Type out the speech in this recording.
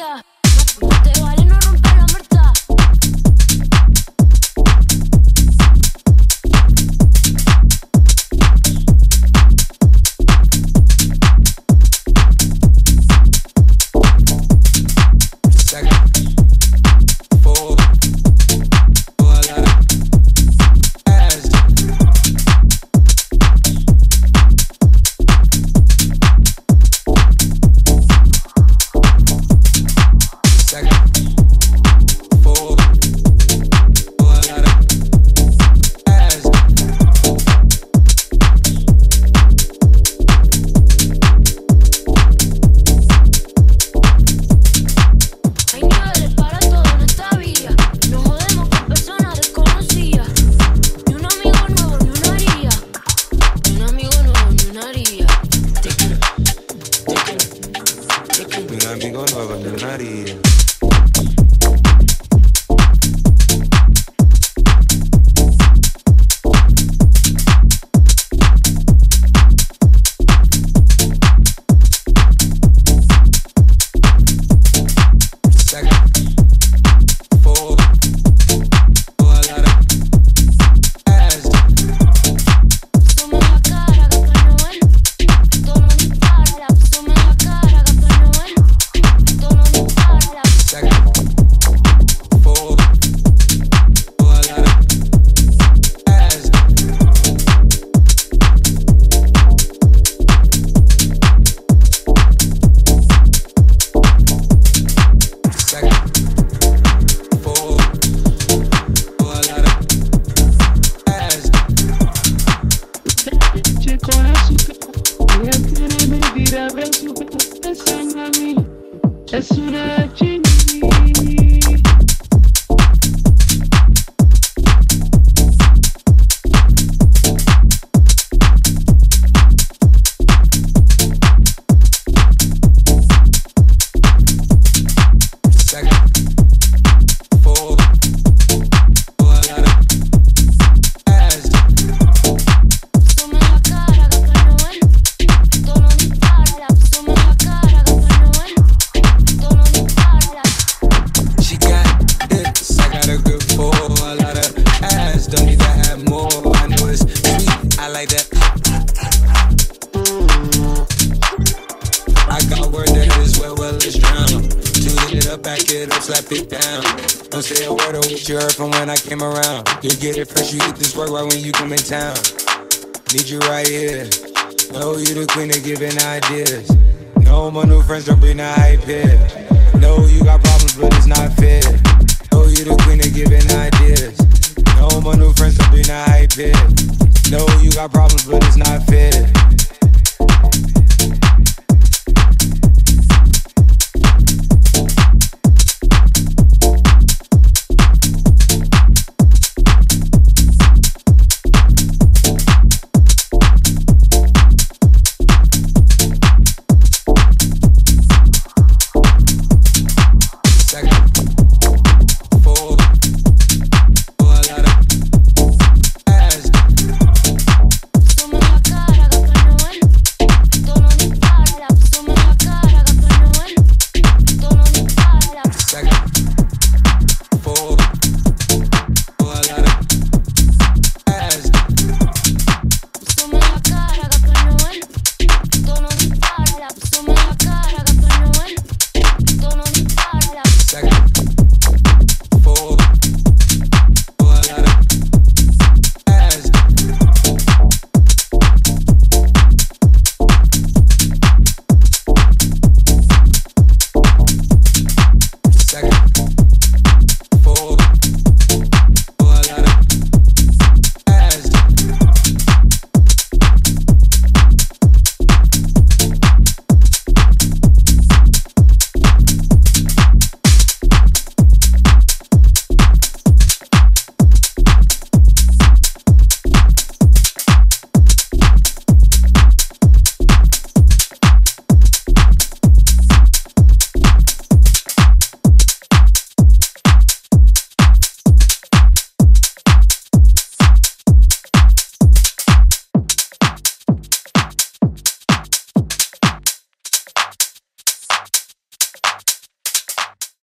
novia. No te don't need to have more. I know it's sweet, I like that. I got word that is well, well, it's drown. Choose it up, back it up, slap it down. Don't say a word of what you heard from when I came around. You get it fresh, you get this work right when you come in town. Need you right here. Know you the queen of giving ideas. No, my new friends don't bring the hype here. No, you got problems, but it's not fair. Know you the queen of giving ideas. No more new friends, so be not hype it. No, you got problems, but it's not fair. Second.